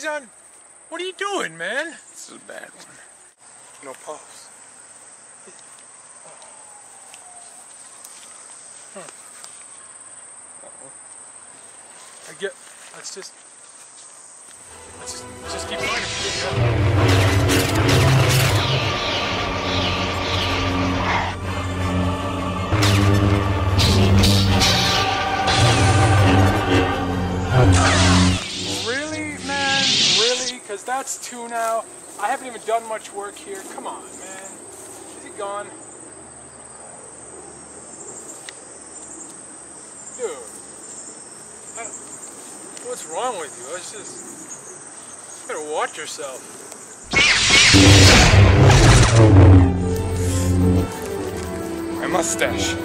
He on. What are you doing, man? This is a bad one. No pulse. Huh. I get. Let's just. Let's just, let's just keep going. That's two now. I haven't even done much work here. Come on, man. Is he gone? Dude. I what's wrong with you? It's just. You better watch yourself. My mustache.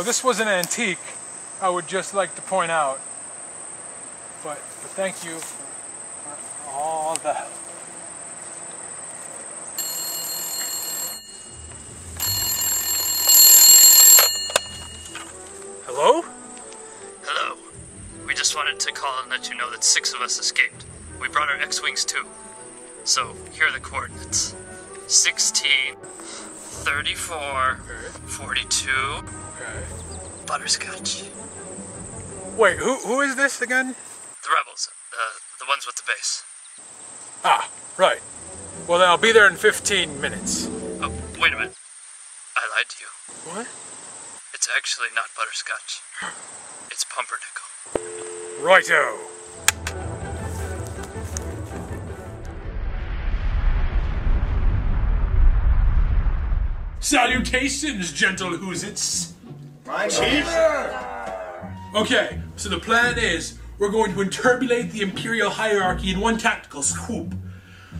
You this was an antique, I would just like to point out. But, but thank you for, for all the help. Hello? Hello. We just wanted to call and let you know that six of us escaped. We brought our X-Wings too. So, here are the coordinates. 16, 34, 42, Okay. Butterscotch. Wait, who, who is this again? The rebels. Uh, the ones with the base. Ah, right. Well, then I'll be there in 15 minutes. Oh, wait a minute. I lied to you. What? It's actually not Butterscotch. It's Pumpernickel. Righto. Salutations, gentle Hoozits. Okay, so the plan is we're going to interpolate the Imperial hierarchy in one tactical swoop.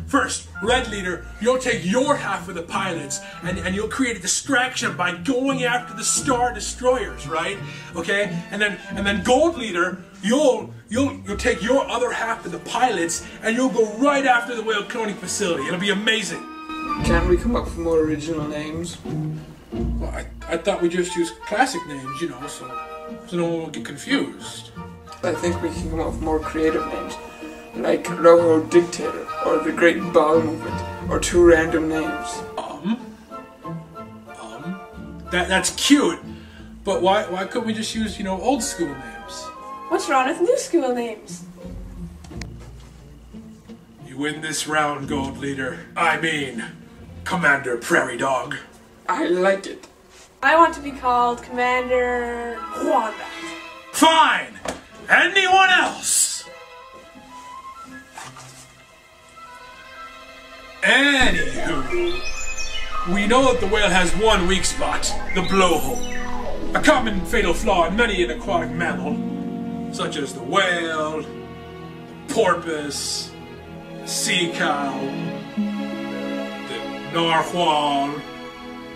First, Red Leader, you'll take your half of the pilots and, and you'll create a distraction by going after the Star Destroyers, right? Okay? And then and then Gold Leader, you'll you'll you'll take your other half of the pilots and you'll go right after the whale cloning facility. It'll be amazing. Can't we come up with more original names? Well, I, I thought we just used classic names, you know, so so no one will get confused. I think we can come up with more creative names, like Rojo Dictator, or the Great Ball Movement, or two random names. Um, um, that that's cute, but why why couldn't we just use you know old school names? What's wrong with new school names? You win this round, Gold Leader. I mean, Commander Prairie Dog. I like it. I want to be called Commander Wombat. Fine. Anyone else? Anywho, we know that the whale has one weak spot, the blowhole. A common fatal flaw in many an aquatic mammal, such as the whale, the porpoise, the sea cow, the narwhal,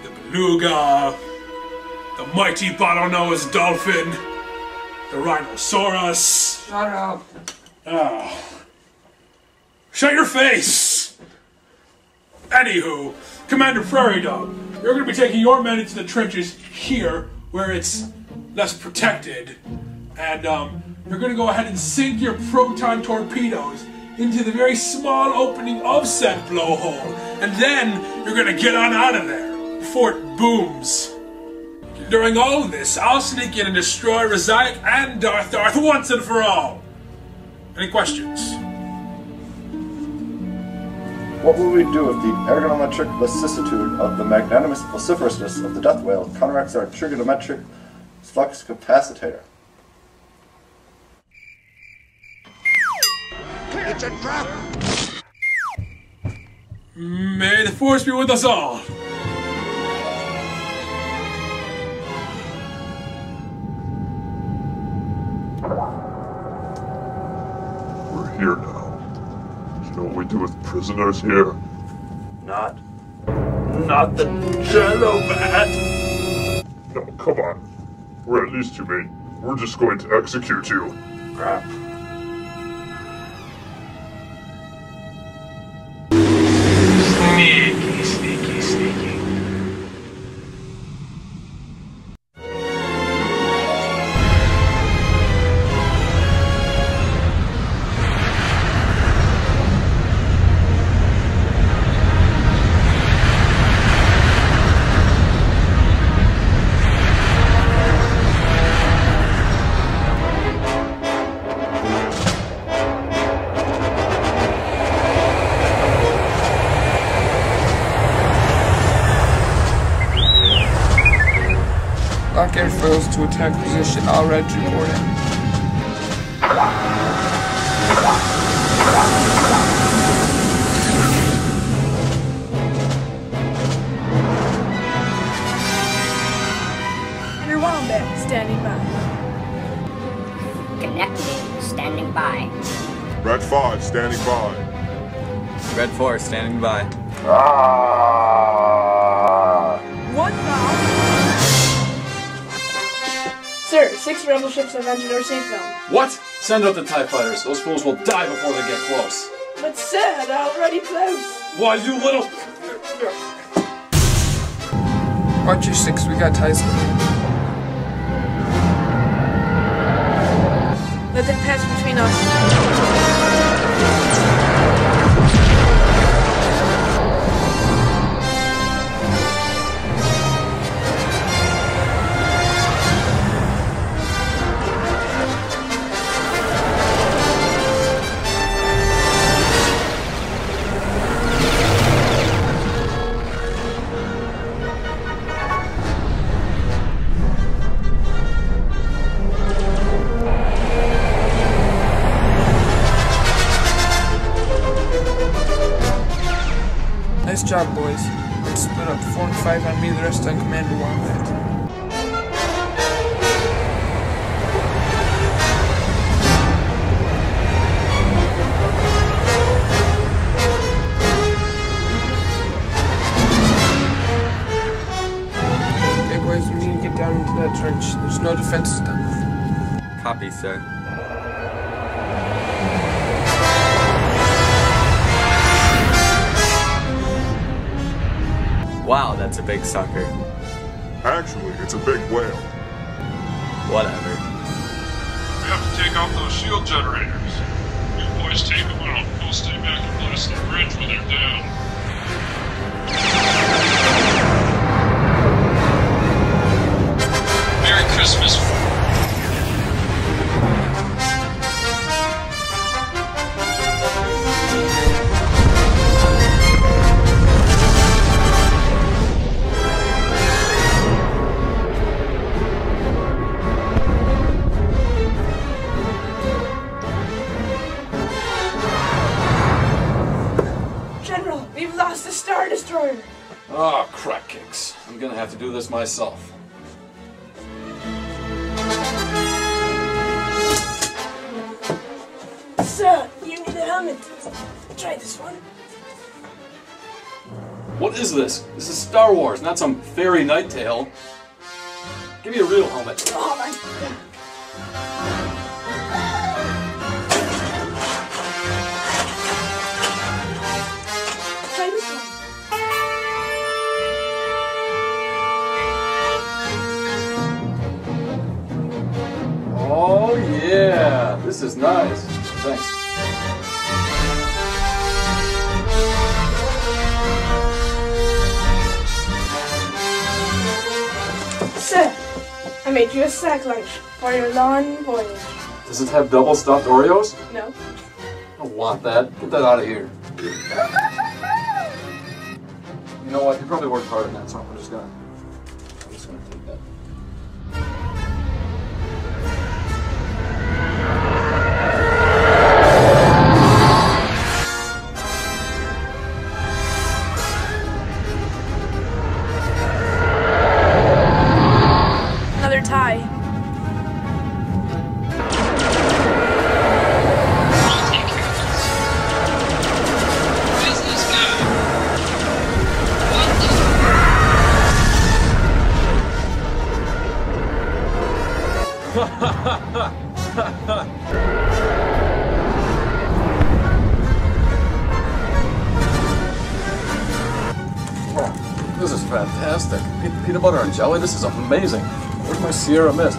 the beluga, the mighty bottlenose dolphin, the rhinoceros. Shut up. Oh. Shut your face! Anywho, Commander Prairie Dog, you're gonna be taking your men into the trenches here, where it's less protected, and um, you're gonna go ahead and sink your proton torpedoes into the very small opening of said blowhole, and then you're gonna get on out of there before it booms. During all of this, I'll sneak in and destroy Razak and Darth Darth once and for all. Any questions? What will we do if the ergonometric vicissitude of the magnanimous vociferousness of the death whale counteracts our trigonometric flux capacitator? It's a trap! May the force be with us all. We're here now. Do you know what we do with prisoners here? Not Not the jello bat! No, come on. We're at least two mate. We're just going to execute you. Crap. Lock S-foils to attack position. All reds reporting. Your wombat standing by. Connecting, standing by. Red 5 standing by. Red 4 standing by. Ah! Six rebel ships have entered our safe zone. What? Send out the TIE fighters. Those fools will die before they get close. But sir, they're already close. Why, you little. Watch your six. We got ties. Let them pass between us. Job, boys. Let's split up four and five on me, the rest on Commander Wombat. Okay, boys, we need to get down into that trench. There's no defenses down. Copy, sir. Wow, that's a big sucker. Actually, it's a big whale. Whatever. We have to take off those shield generators. You boys take them out. We'll stay back and blast the bridge when they're down. Merry Christmas. Myself. Sir, you need a helmet. Try this one. What is this? This is Star Wars, not some fairy night tale. Give me a real helmet. Oh is nice. Thanks. Sir, I made you a sack lunch for your long voyage. Does it have double stuffed Oreos? No? I don't want that. Get that out of here. You know what? You probably worked hard on that, so I'm just gonna. Peanut butter and jelly, this is amazing. Where's my Sierra Mist?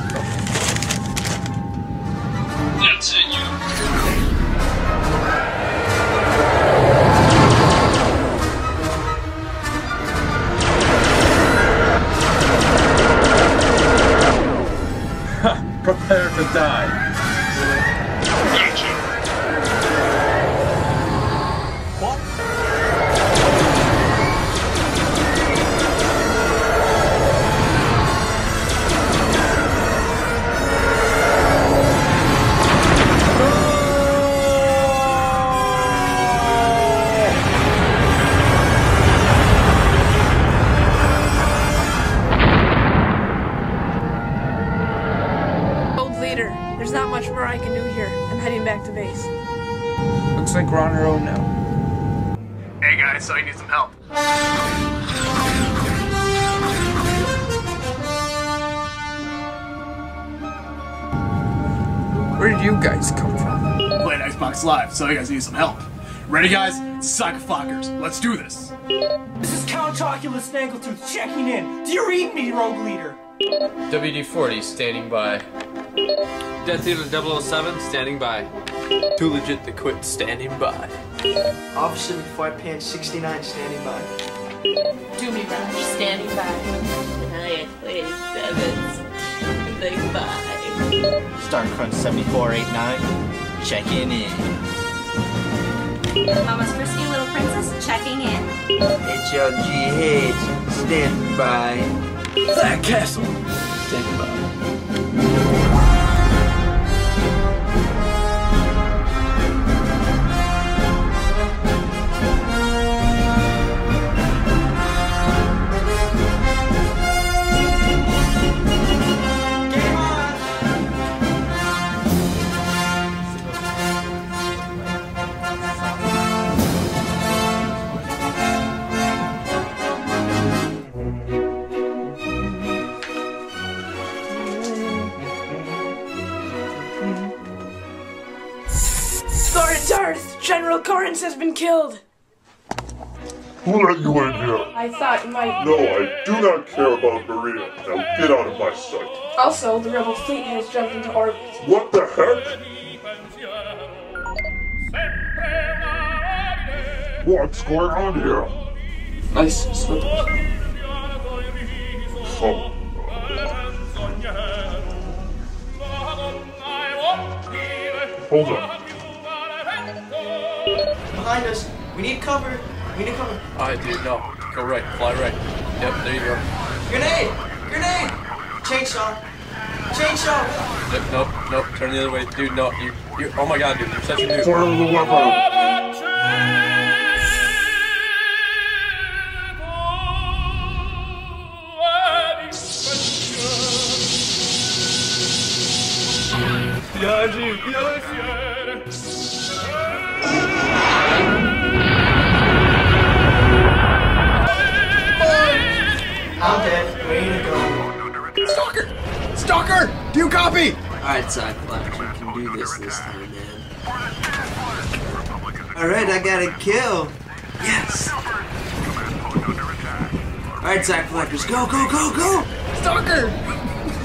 We're on our own oh now. Hey guys, so I need some help. Where did you guys come from? Playing Xbox Live, so you guys need some help. Ready, guys? Psychofuckers, let's do this. This is Count Oculus Snaggletooth checking in. Do you read me, Rogue Leader? WD-40 standing by. Death Eater 007 standing by. Too legit to quit standing by. Officer McFly Pants 69 standing by. Doomy Rush standing by. I played sevens. Standing by. Starcrunch 7489, checking in. Mama's frisky little princess checking in. HLGH standing by. That castle. Stand by. Who let you in here? I thought you might. No, I do not care about Maria. Now get out of my sight. Also, the rebel fleet has jumped into orbit. What the heck? What's going on here? Nice slippers. Oh, hold on. Behind us. We need cover. We need cover. Alright, dude, no. Go right, fly right. Yep, there you go. Grenade! Grenade! Chainsaw! Chainsaw! Yep, nope, nope, turn the other way. Dude, no, you, you, oh my god, dude, you're such a noob. Fire the weapon! I'm copy? Alright, Cyclops, you can do this this time, man. Alright, I got a kill. Yes! Alright, Cyclops, go, go, go, go! Stalker!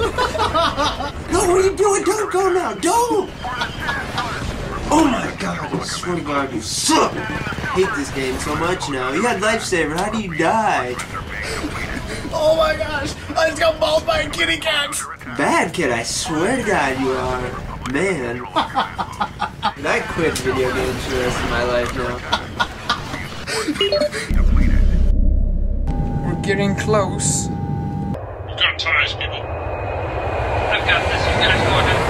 No, what are you doing? Don't go now! Don't! Oh my god, I swear to god, you suck! I hate this game so much now. You had lifesaver, how do you die? Oh my gosh! I just got mauled by a kitty cat! Bad kid, I swear to god you are. Man. Did I quit video games for the rest of my life now? We're getting close. You got ties, people. I've got this. You guys go ahead